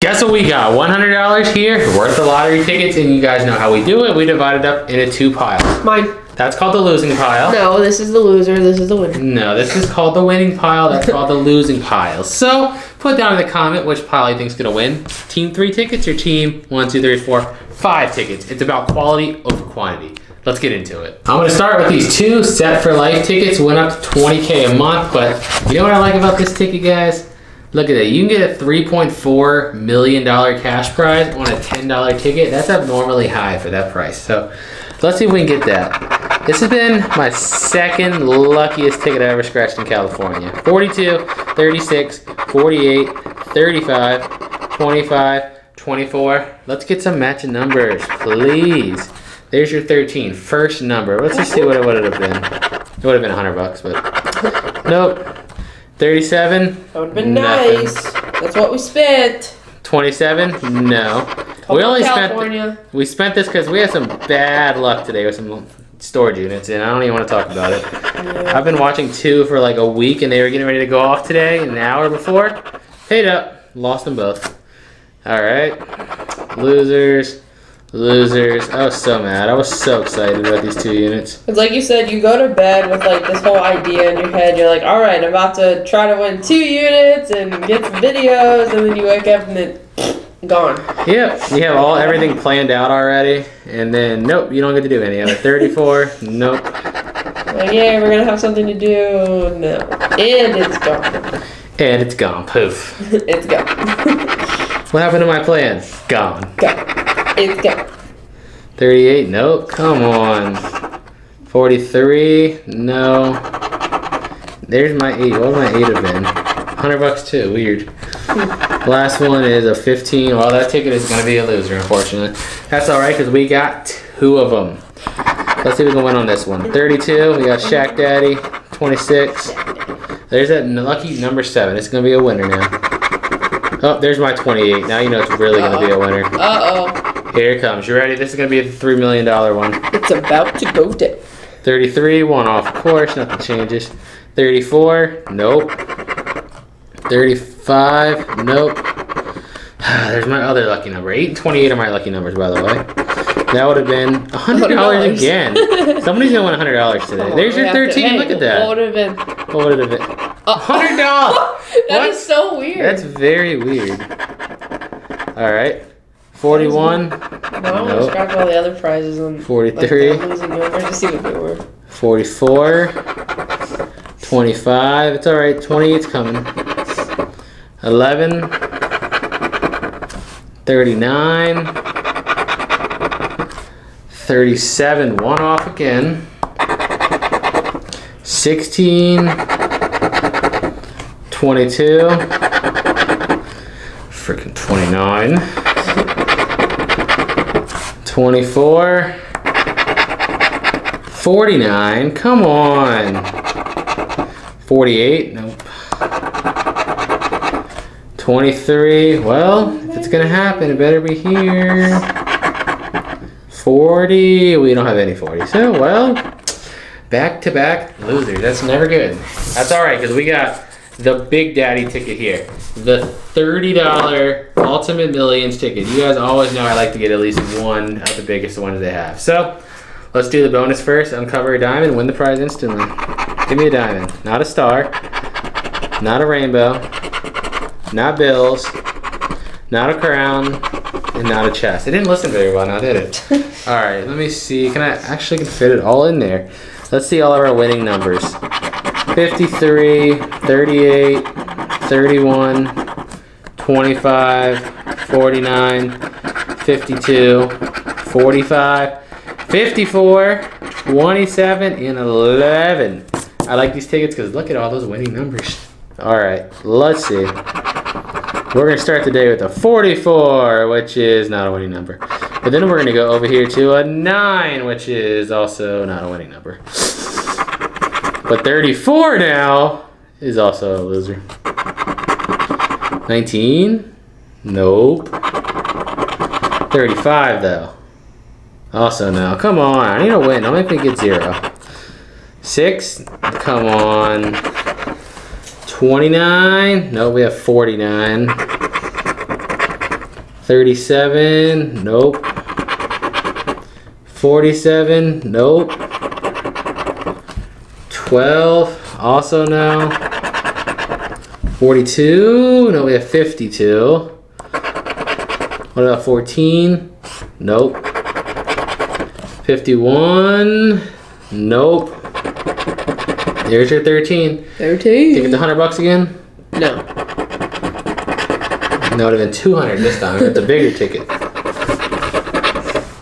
Guess what we got? $100 here, worth the lottery tickets, and you guys know how we do it. We divide it up into two piles. Mine. That's called the losing pile. No, this is the loser. This is the winner. No, this is called the winning pile. That's called the losing pile. So put down in the comment which pile you think's gonna win. Team three tickets or team one, two, three, four, five tickets. It's about quality over quantity. Let's get into it. I'm gonna start with these two set for life tickets. Went up to 20k a month, but you know what I like about this ticket, guys? Look at that. You can get a $3.4 million cash prize on a $10 ticket. That's abnormally high for that price. So let's see if we can get that. This has been my second luckiest ticket I ever scratched in California. 42, 36, 48, 35, 25, 24. Let's get some matching numbers, please. There's your 13, first number. Let's just see what it would have been. It would have been 100 bucks, but nope. 37, That would have been Nothing. nice. That's what we spent. 27, no. We only on, spent California. we spent this because we had some bad luck today with some storage units, and I don't even want to talk about it. I've been watching two for like a week, and they were getting ready to go off today, an hour before. Paid up, lost them both. All right, losers, losers. I was so mad. I was so excited about these two units. It's like you said, you go to bed with like this whole idea in your head. You're like, all right, I'm about to try to win two units and get some videos, and then you wake up and then gone. Yep, you have all everything planned out already, and then nope, you don't get to do any of it. 34, nope. Like, yeah, we're gonna have something to do. No, and it's gone. And it's gone. Poof. it's gone. What happened to my plan? Gone. gone. It's gone. 38, nope. Come on. 43, no. There's my 8. What would my 8 have been? 100 bucks too. Weird. Last one is a 15. Well, that ticket is going to be a loser, unfortunately. That's alright because we got two of them. Let's see if we can win on this one. 32, we got Shaq Daddy. 26. There's that lucky number 7. It's going to be a winner now. Oh, there's my 28. Now you know it's really going to be a winner. Uh oh. Here it comes. You ready? This is going to be a $3 million one. One. It's about to go down. 33, one off, course, nothing changes. 34, nope. 35, nope. There's my other lucky number. 8 and 28 are my lucky numbers, by the way. That would have been $100 $100. again. Somebody's going to win $100 today. There's your have to- 13. hey, Look at that. What that. would have been? What would it have been? Uh, $100. That is What? so weird. That's very weird. All right. 41, No, I want to Nope. all the other prizes on 43. the losing numbers to see what they were. 44, 25, it's alright, 28's coming. 11, 39, 37, one off again. 16, 22, freaking 29, 24, 49, come on. 48, nope. 23, well, if it's gonna happen, it better be here. 40, we don't have any 40. So, well, back to back losers. That's never good. That's alright, because we got the Big Daddy ticket here. The $30 Ultimate Millions ticket. You guys always know I like to get at least one of the biggest ones they have. So, let's do the bonus first. Uncover a diamond, win the prize instantly. Give me a diamond. Not a star. Not a rainbow. Not bills. Not a crown. And not a chest. It didn't listen very well now, did it? Alright, let me see. Can I actually can fit it all in there? Let's see all of our winning numbers. 53, 38, 31, 25, 49, 52, 45, 54, 27, and 11. I like these tickets because look at all those winning numbers. Alright, let's see. We're going to start the day with a 44, which is not a winning number. But then we're going to go over here to a 9, which is also not a winning number. But 34 now is also a loser. 19? Nope. 35 though. Also no. Come on. I need to win. Don't make me get zero. 6? Come on. 29? No, we have 49. 37, nope. 47, nope. 12, also no. 42, no, we have 52. What about 14? Nope. 51, nope. There's your 13. Take it 13. the 100 bucks again? No. That would have been 200 this time. It's a bigger ticket.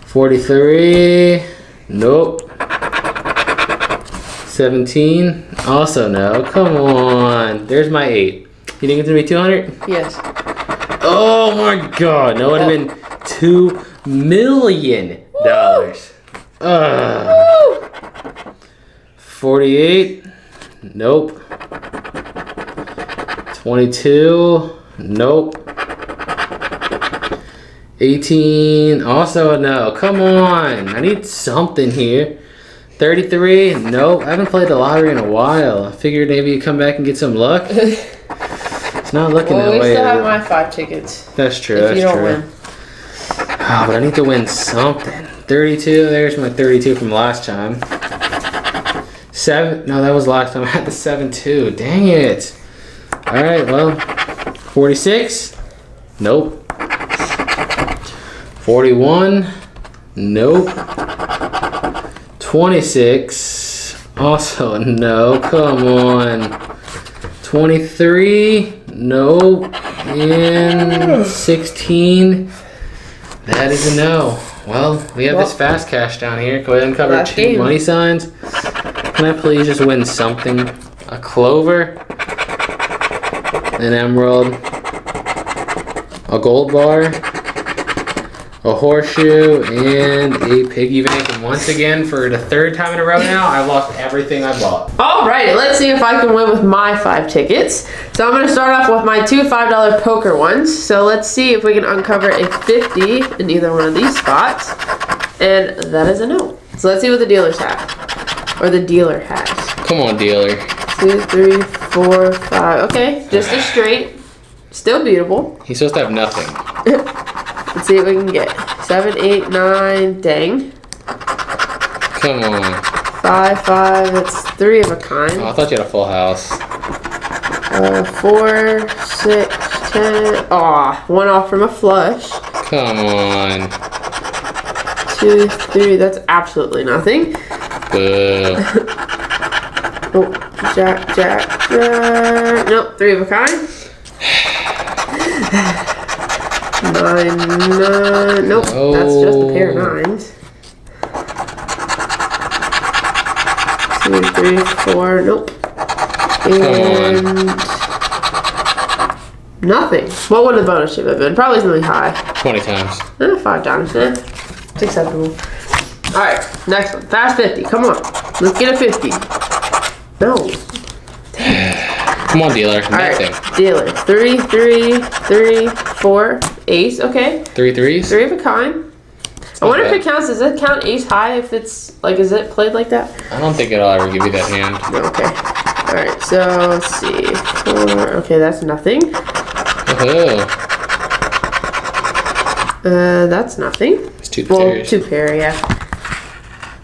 43. Nope. 17. Also no. Come on. There's my 8. You think it's gonna be 200? Yes. Oh my god. No, it would have been 2 million dollars. Woo! 48. Nope. 22. Nope. 18. Also no. Come on. I need something here. 33. Nope. I haven't played the lottery in a while. I figured maybe you come back and get some luck. It's not looking well, that we way. still is have my five tickets. That's true. if That's you don't true. win. Oh, but I need to win something. 32. There's my 32 from last time. Seven. No, that was last time. I had the seven two. Dang it. All right. Well, 46. Nope. 41. Nope. 26. Also no. Come on. 23. Nope. And 16. That is a no. Well, we have this fast cash down here. Go ahead and cover two game. money signs. Can I please just win something? A clover, an emerald, a gold bar, a horseshoe, and a piggy bank. And once again, for the third time in a row now, I've lost everything I bought. All right, let's see if I can win with my five tickets. So I'm gonna start off with my two $5 poker ones. So let's see if we can uncover a 50 in either one of these spots. And that is a no. So let's see what the dealers have. Or the dealer has. Come on, dealer. Two, three, four, five. Okay, just a straight. Still beatable. He's supposed to have nothing. See what we can get. Seven, eight, nine, dang. Come on. Five, five, that's three of a kind. Oh, I thought you had a full house. Uh, four, six, ten. Aw, one off from a flush. Come on. Two, three, that's absolutely nothing. Boo. Oh, jack, jack, jack. Nope, three of a kind. Nine, nine. Nope, that's just a pair of nines. Two, three, four. Nope. And nothing. What would the bonus chip have been? Probably something high. 20 times. Eh, five times. Eh, it's acceptable. Alright, next one. Fast 50. Come on. Let's get a 50. No. Come on, dealer. Alright, dealer. Three, three, three, four, ace. Okay. Three threes? Three of a kind. I wonder if it counts. Does it count ace high if it's, like, is it played like that? I don't think it'll ever give you that hand. Okay. Alright, so let's see. Four. Okay, that's nothing. Oh, Uh, that's nothing. it's two Well, pairs. two pair, yeah.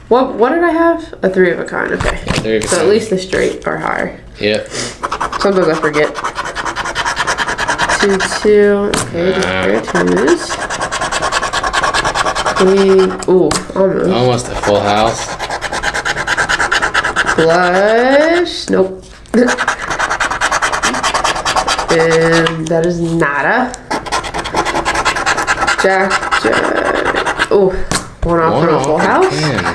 What what did I have? A three of a kind. Okay. Three of a So at least the straight are higher. Yep. Sometimes I forget. Two two. Okay, just pair of twos. Three. Ooh, almost. Almost a full house. Flush. Nope. and that is nada. Jack, Jack. Oh, one off One from a full house. ten.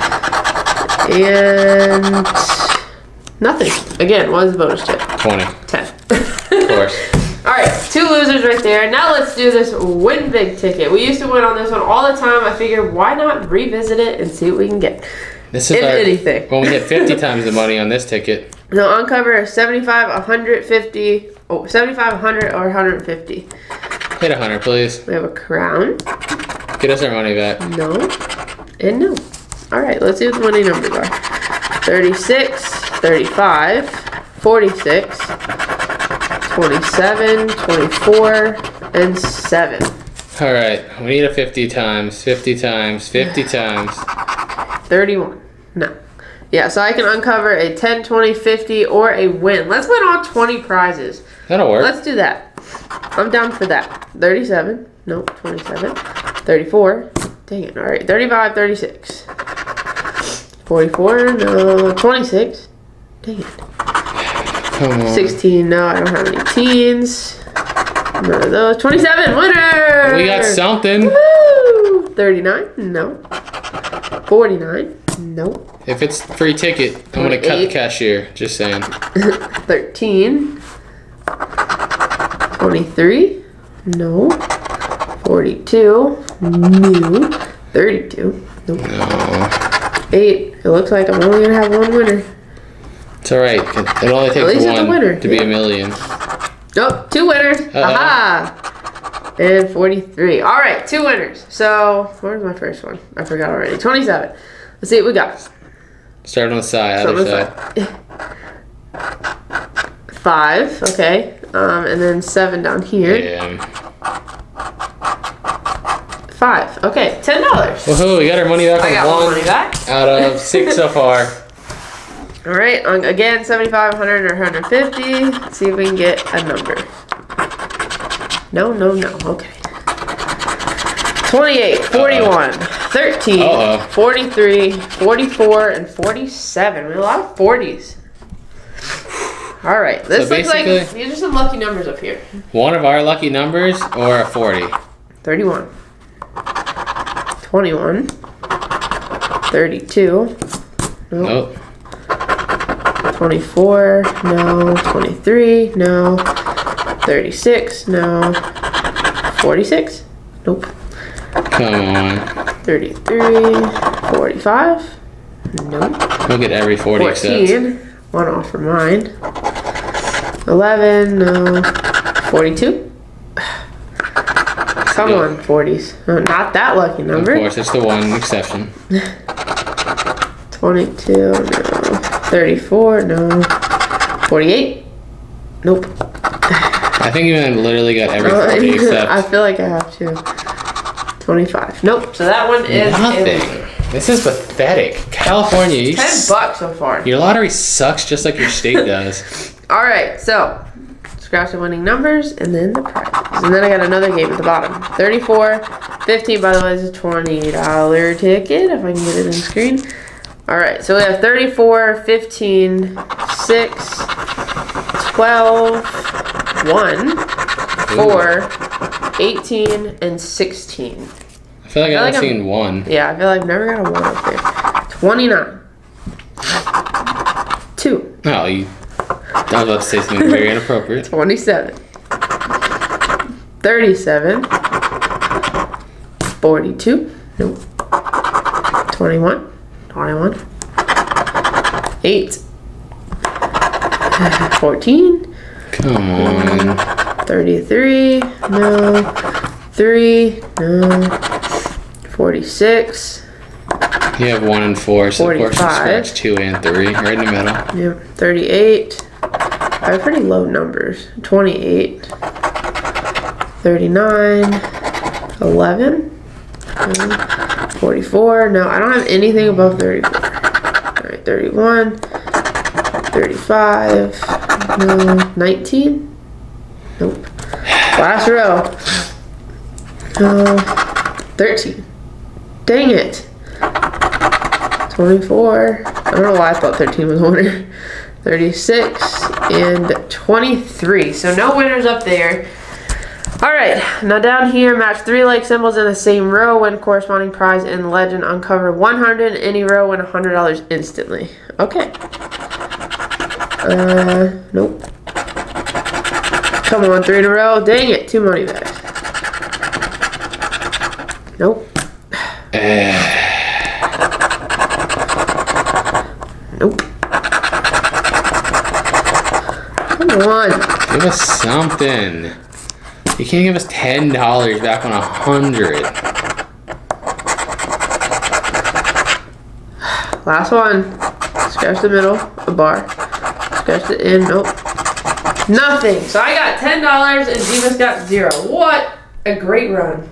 And nothing. Again, what is the bonus chip? 20. Ten. Of course. Alright, two losers right there. Now let's do this win big ticket. We used to win on this one all the time. I figured why not revisit it and see what we can get. This is If our, anything. when we hit 50 times the money on this ticket. So uncover 75, 150, oh, 75, 100, or 150. Hit 100, please. We have a crown. Get us our money back. No. And no. Alright, let's see what the money numbers are. 36, 35, 46, 27, 24, and 7. All right, we need a 50 times, 50 times, 50 times. 31. No. Yeah, so I can uncover a 10, 20, 50, or a win. Let's win all 20 prizes. That'll work. Let's do that. I'm down for that. 37. Nope, 27. 34. Dang it. All right, 35, 36. 44. No. 26. Dang it. Come on. 16. No, I don't have any teens. None of those. 27. Winner! We got something. Woo! 39. No. 49. Nope. If it's free ticket, I'm gonna cut the cashier. Just saying. 13. 23. No. 42. New. 32. Nope. No. 8. It looks like I'm only gonna have one winner. It's all right. It only least takes it's a one winner, to be yeah. a million. Nope, two winners. Aha! And 43. All right, two winners. So, where's my first one? I forgot already. 27. Let's see what we got. Start on the side. So Other let's side. Five, okay. Um, and then seven down here. Yeah. Five. Okay, ten dollars. Woohoo! We got our money back I on got one money back. out of six so far. All right, again, 75, 100, or 150. Let's see if we can get a number. No, no, no. Okay. 28, 41, 13, Uh-oh. 43, 44, and 47. We have a lot of 40s. All right, this So looks like these are some lucky numbers up here. One of our lucky numbers or a 40. 31, 21, 32, Nope. 24, no. 23, no. 36, no. 46, nope. Come on. 33, 45, nope. We'll get every 40 except. 14, one off for mine. 11, no. 42. Come on, 40s. Oh, uh, not that lucky number. Of course, it's the one exception. 22, no. 34, no. 48, nope. I think you literally got everything except. I feel like I have to. 25. Nope. So that one is nothing. This is pathetic. California, you 10 s- bucks so far. your lottery sucks just like your state does. All right. So scratch the winning numbers and then the prizes. And then I got another game at the bottom. 34, 15. By the way, is a $20 ticket if I can get it in screen. All right. So we have 34, 15, 6, 12, 1, 4, 18, and 16. I feel like I feel like haven't I'm- seen one. Yeah, I feel like I've never got a one up there. 29. 2. Oh, you. I was about to say something very inappropriate. 27. 37. 42. Nope. 21. 21. 8. 14. Come on. 33. No. 3. No. 46. You have one and four, so of course you 45. scratch two and three, right in the middle. Yep. 38. I have pretty low numbers. 28. 39. 11. mm, 44. No, I don't have anything above 34. Alright, 31. 35. No. 19. Nope. Last row. No. 13. Dang it. 24. I don't know why I thought 13 was a winner. 36 and 23. So no winners up there. All right, now down here, match three like symbols in the same row, win corresponding prize in legend, uncover 100 in any row, win $100 instantly. Okay. Uh, nope. Come on, three in a row. Dang it, two money bags. Nope. Nope. Come on. give us something. You can't give us ten dollars back on a hundred. Last one. Scratch the middle, a bar. Scratch the end, nope. Nothing. So I got $10 and Divas got zero. What a great run.